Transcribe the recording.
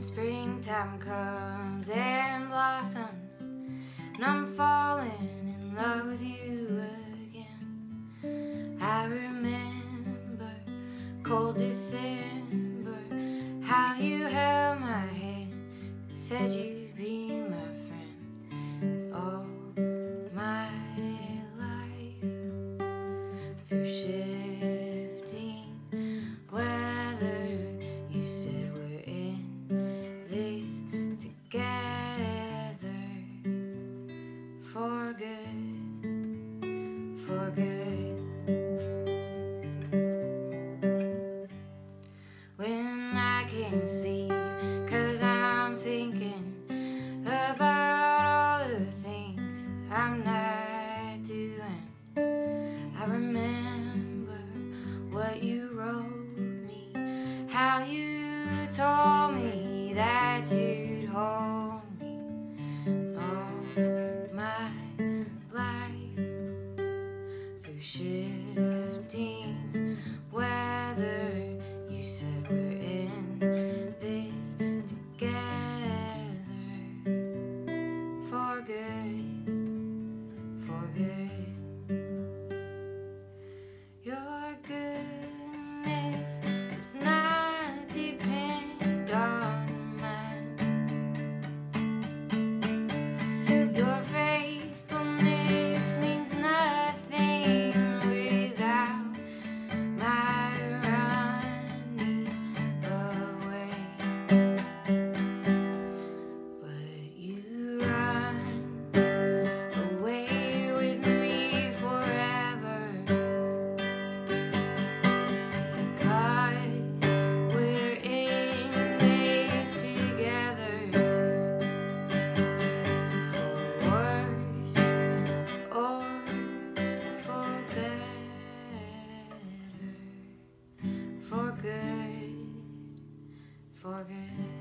Time comes and blossoms, and I'm falling in love with you again. I remember cold December, how you held my hand, said you'd be my friend all my life through shifting When I can see, cause I'm thinking about all the things I'm not doing. I remember what you wrote me, how you told me that you'd good, better